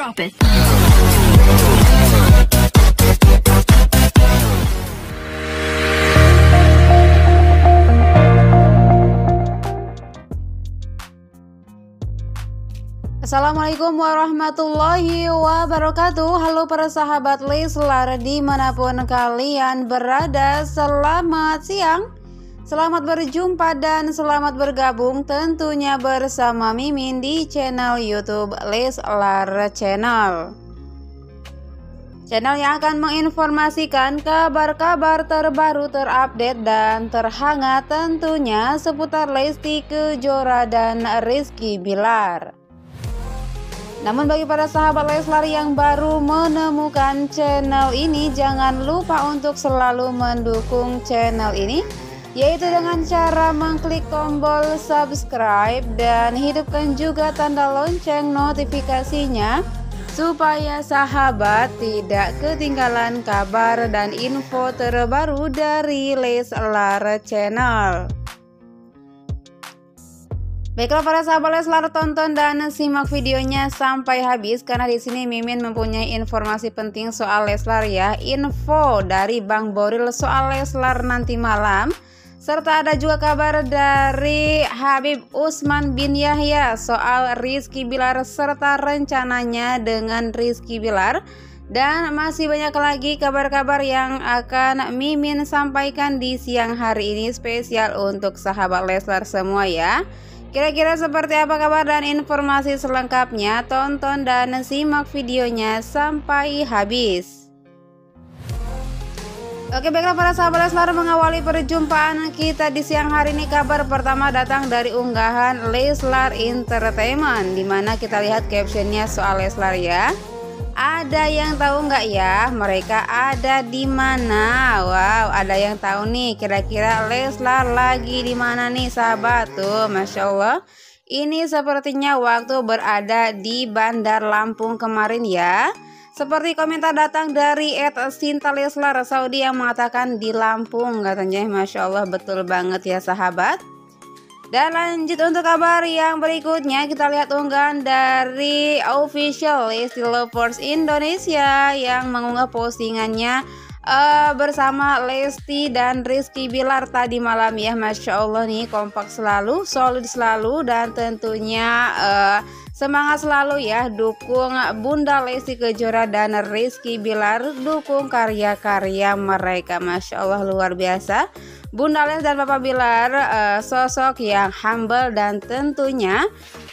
Drop it. Assalamualaikum warahmatullahi wabarakatuh Halo para sahabat Leslar di mana pun kalian berada Selamat siang Selamat berjumpa dan selamat bergabung tentunya bersama Mimin di channel Youtube Leslar Channel. Channel yang akan menginformasikan kabar-kabar terbaru terupdate dan terhangat tentunya seputar Lesti Kejora dan Rizky Bilar. Namun bagi para sahabat Leslar yang baru menemukan channel ini Jangan lupa untuk selalu mendukung channel ini Yaitu dengan cara mengklik tombol subscribe Dan hidupkan juga tanda lonceng notifikasinya Supaya sahabat tidak ketinggalan kabar dan info terbaru dari Leslar Channel Baiklah para sahabat Leslar tonton dan simak videonya sampai habis karena di sini Mimin mempunyai informasi penting soal Leslar ya. Info dari Bang Boril soal Leslar nanti malam. Serta ada juga kabar dari Habib Usman bin Yahya soal Rizky Bilar serta rencananya dengan Rizky Bilar. Dan masih banyak lagi kabar-kabar yang akan Mimin sampaikan di siang hari ini spesial untuk sahabat Leslar semua ya. Kira-kira seperti apa kabar dan informasi selengkapnya? Tonton dan simak videonya sampai habis. Oke baiklah para sahabat Leslar mengawali perjumpaan kita di siang hari ini kabar pertama datang dari unggahan Leslar Entertainment Di mana kita lihat captionnya soal Leslar ya ada yang tahu nggak ya mereka ada di mana? Wow, ada yang tahu nih kira-kira Leslar lagi di mana nih sahabat tuh, masya Allah. Ini sepertinya waktu berada di Bandar Lampung kemarin ya. Seperti komentar datang dari Ed Sinta Leslar Saudi yang mengatakan di Lampung katanya. Masya Allah betul banget ya sahabat. Dan lanjut untuk kabar yang berikutnya kita lihat unggahan dari official Lesti Lovers Indonesia yang mengunggah postingannya uh, bersama Lesti dan Rizky Bilar tadi malam ya. Masya Allah nih kompak selalu solid selalu dan tentunya uh, semangat selalu ya dukung Bunda Lesti Kejora dan Rizky Bilar dukung karya-karya mereka Masya Allah luar biasa Bunda Les dan Papa Bilar uh, sosok yang humble dan tentunya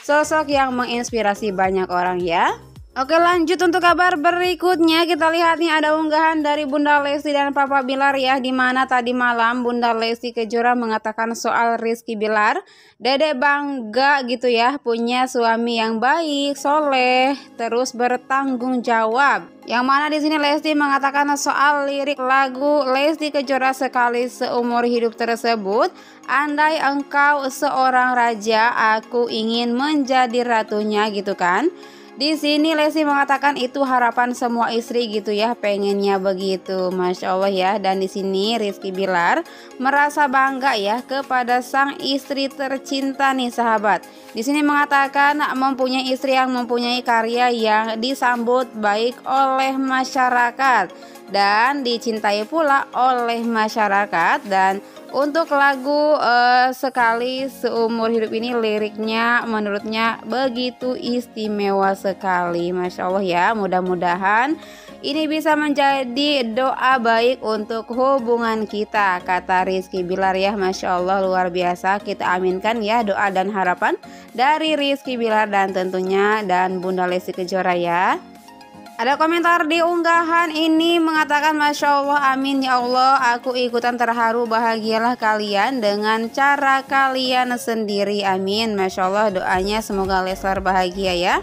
sosok yang menginspirasi banyak orang ya. Oke lanjut untuk kabar berikutnya. Kita lihat nih ada unggahan dari Bunda Lesti dan Papa Bilar ya Di mana tadi malam Bunda Lesti Kejora mengatakan soal Rizky Bilar Dedek bangga gitu ya punya suami yang baik, soleh, terus bertanggung jawab. Yang mana di sini Lesti mengatakan soal lirik lagu Lesti Kejora sekali seumur hidup tersebut Andai engkau seorang raja aku ingin menjadi ratunya gitu kan di sini Lesti mengatakan itu harapan semua istri gitu ya, pengennya begitu. Masya Allah ya. Dan di sini Rizky Bilar merasa bangga ya kepada sang istri tercinta nih sahabat. Di sini mengatakan mempunyai istri yang mempunyai karya yang disambut baik oleh masyarakat dan dicintai pula oleh masyarakat. Dan untuk lagu uh, sekali seumur hidup ini liriknya menurutnya begitu istimewa sekali. Masya Allah ya mudah-mudahan ini bisa menjadi doa baik untuk hubungan kita kata Rizky Bilar ya. Masya Allah luar biasa. Kita aminkan ya doa dan harapan dari Rizky Bilar dan tentunya dan Bunda Lesti Kejora ya ada komentar di unggahan ini mengatakan Masya Allah amin ya Allah. Aku ikutan terharu bahagialah kalian dengan cara kalian sendiri. Amin. Masya Allah doanya semoga Leslar bahagia ya.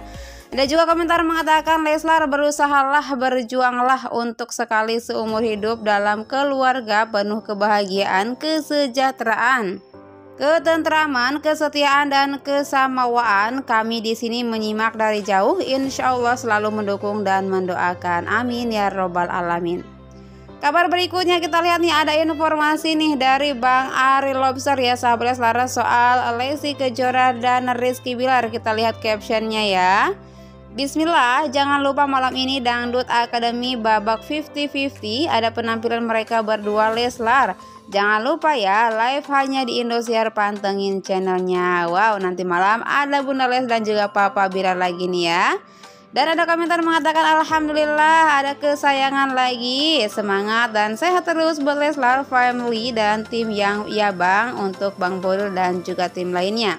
Ada juga komentar mengatakan Leslar berusahalah berjuanglah untuk sekali seumur hidup dalam keluarga penuh kebahagiaan kesejahteraan ketentraman, kesetiaan dan kesamawaan. Kami di sini menyimak dari jauh. Insya Allah selalu mendukung dan mendoakan. Amin ya robbal alamin. Kabar berikutnya kita lihat nih ada informasi nih dari Bang Ari Lobster ya sahabat Laras soal Lesti Kejora dan Rizky Bilar. Kita lihat captionnya ya. Bismillah, jangan lupa malam ini Dangdut Academy babak 50-50 ada penampilan mereka berdua Leslar. Jangan lupa ya, live hanya di Indosiar pantengin channelnya. Wow, nanti malam ada Bunda Les dan juga Papa Bilar lagi nih ya. Dan ada komentar mengatakan Alhamdulillah ada kesayangan lagi Semangat dan sehat terus buat Leslar Family dan tim yang ya bang Untuk Bang Boril dan juga tim lainnya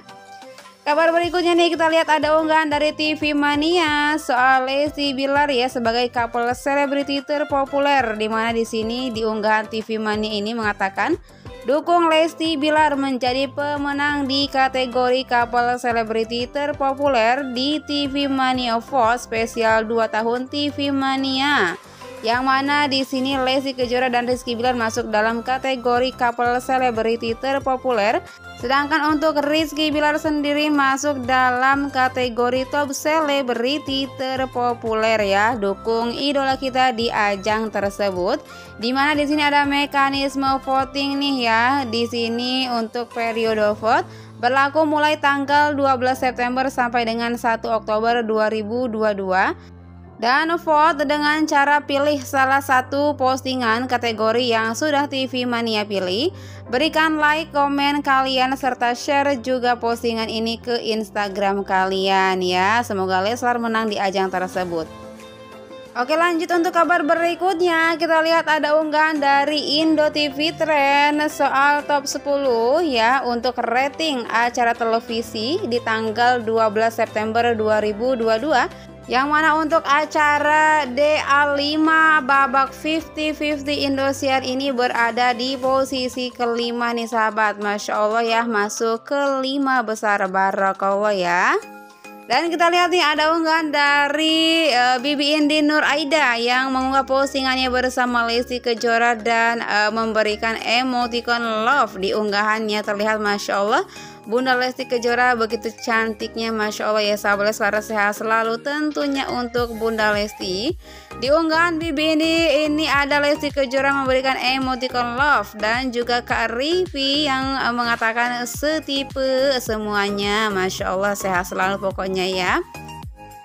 Kabar berikutnya nih kita lihat ada unggahan dari TV Mania soal Lesti Bilar ya sebagai couple selebriti terpopuler di mana di sini di unggahan TV Mania ini mengatakan dukung Lesti Bilar menjadi pemenang di kategori couple selebriti terpopuler di TV Mania Awards spesial 2 tahun TV Mania yang mana di sini Lesti Kejora dan Rizky Bilar masuk dalam kategori couple selebriti terpopuler Sedangkan untuk Rizky Bilar sendiri masuk dalam kategori top selebriti terpopuler ya. Dukung idola kita di ajang tersebut. Di mana di sini ada mekanisme voting nih ya. Di sini untuk periode vote berlaku mulai tanggal 12 September sampai dengan 1 Oktober 2022 dan vote dengan cara pilih salah satu postingan kategori yang sudah TV Mania pilih. Berikan like, komen kalian serta share juga postingan ini ke Instagram kalian ya. Semoga Leslar menang di ajang tersebut. Oke lanjut untuk kabar berikutnya Kita lihat ada unggahan dari Indo TV Trend Soal top 10 ya Untuk rating acara televisi di tanggal 12 September 2022 yang mana untuk acara DA5 babak 50-50 Indosiar ini berada di posisi kelima nih sahabat. Masya Allah ya masuk ke lima besar. Barakallah ya. Dan kita lihat nih ada unggahan dari uh, Bibi Indi Nur Aida yang mengunggah postingannya bersama Lesti Kejora dan uh, memberikan emoticon love di unggahannya. Terlihat Masya Allah Bunda Lesti Kejora begitu cantiknya Masya Allah ya sahabat Leslar sehat selalu tentunya untuk Bunda Lesti. Di unggahan Bibi ini ini ada Lesti Kejora memberikan emoticon love Dan juga Kak Rivi yang mengatakan setipe semuanya. Masya Allah sehat selalu pokoknya ya.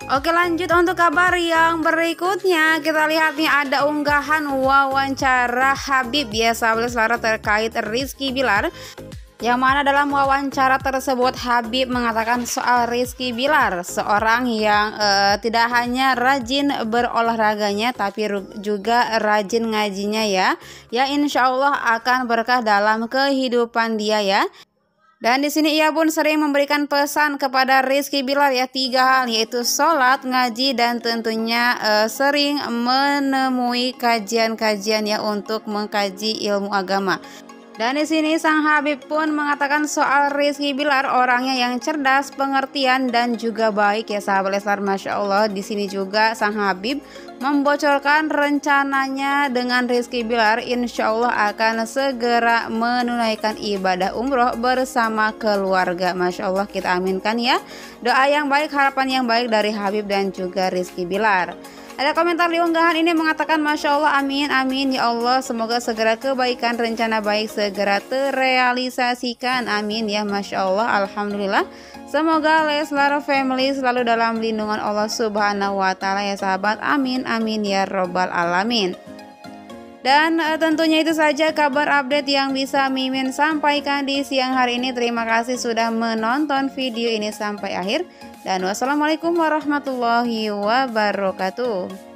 Oke lanjut untuk kabar yang berikutnya. Kita lihat nih ada unggahan wawancara Habib ya sahabat Leslar terkait Rizky Bilar yang mana dalam wawancara tersebut Habib mengatakan soal Rizky Bilar, seorang yang uh, tidak hanya rajin berolahraganya tapi juga rajin ngajinya ya. Ya insya Allah akan berkah dalam kehidupan dia ya. Dan di sini ia pun sering memberikan pesan kepada Rizky Bilar ya tiga hal yaitu sholat, ngaji dan tentunya uh, sering menemui kajian-kajian ya untuk mengkaji ilmu agama. Dan di sini sang Habib pun mengatakan soal Rizky Bilar orangnya yang cerdas, pengertian dan juga baik ya sahabat Leslar Masya Allah. Di sini juga sang Habib membocorkan rencananya dengan Rizky Bilar insya Allah akan segera menunaikan ibadah umroh bersama keluarga. Masya Allah kita aminkan ya. Doa yang baik, harapan yang baik dari Habib dan juga Rizky Bilar. Ada komentar di unggahan ini mengatakan Masya Allah amin amin ya Allah Semoga segera kebaikan rencana baik segera terrealisasikan Amin ya Masya Allah Alhamdulillah Semoga Leslar Family selalu dalam lindungan Allah Subhanahu wa Ta'ala ya sahabat. Amin, amin ya Robbal 'Alamin. Dan uh, tentunya itu saja kabar update yang bisa Mimin sampaikan di siang hari ini. Terima kasih sudah menonton video ini sampai akhir. Dan wassalamualaikum warahmatullahi wabarakatuh.